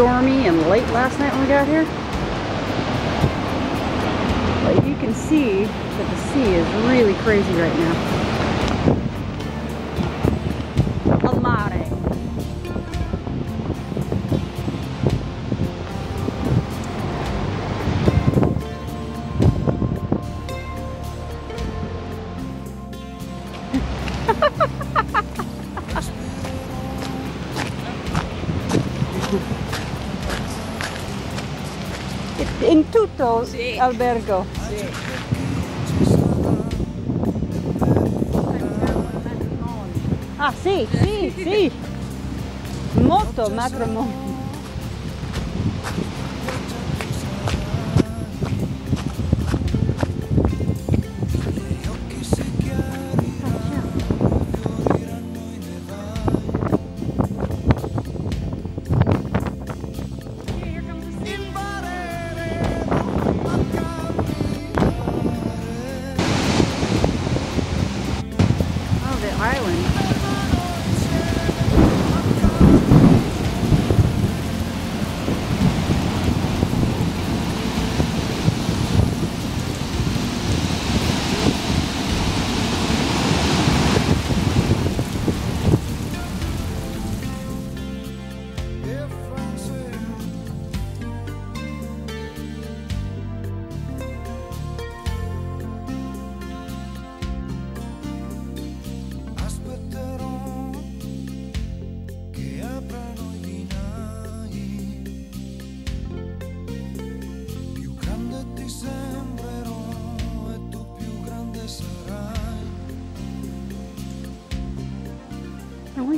stormy and late last night when we got here. But you can see that the sea is really crazy right now. In tutto, Sì. albergo. Ah sì, sì, sì. Molto matrimonio.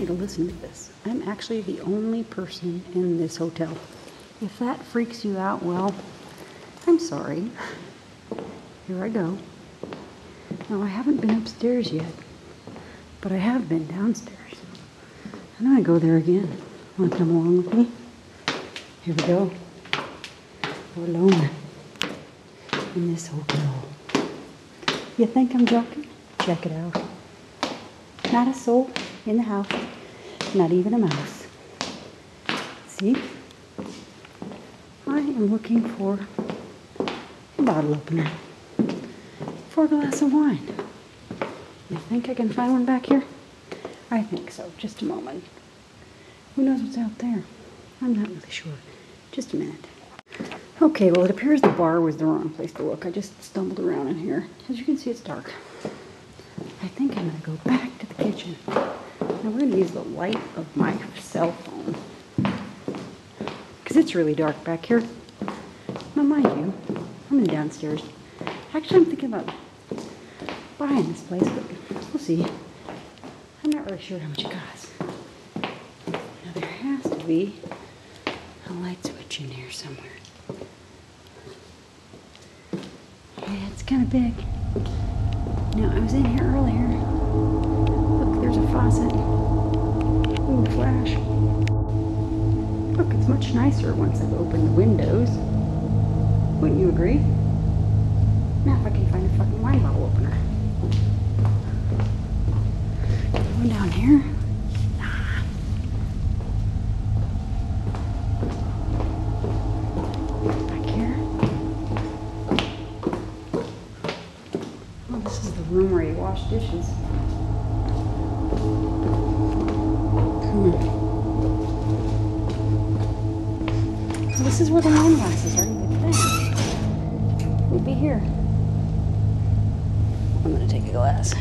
To listen to this. I'm actually the only person in this hotel. If that freaks you out, well, I'm sorry. Here I go. Now, I haven't been upstairs yet, but I have been downstairs. I'm going to go there again. Want to come along with me? Here we go. We're alone in this hotel. You think I'm joking? Check it out. Not a soul in the house, not even a mouse. See? I am looking for a bottle opener for a glass of wine. You think I can find one back here? I think so. Just a moment. Who knows what's out there? I'm not really sure. Just a minute. Okay, well, it appears the bar was the wrong place to look. I just stumbled around in here. As you can see, it's dark. I think I'm going to go back to the kitchen. Going to use the light of my cell phone. Because it's really dark back here. Now, mind you, I'm in downstairs. Actually, I'm thinking about buying this place, but we'll see. I'm not really sure how much it costs. Now, there has to be a light switch in here somewhere. Yeah, it's kind of big. Now, I was in here earlier. Faucet. Ooh, flash. Look, it's much nicer once I've opened the windows. Wouldn't you agree? Now if I can find a fucking wine bottle opener. Go down here. Oh, this is the room where you wash dishes. This is where the wine glasses are. We'd be here. I'm gonna take a glass.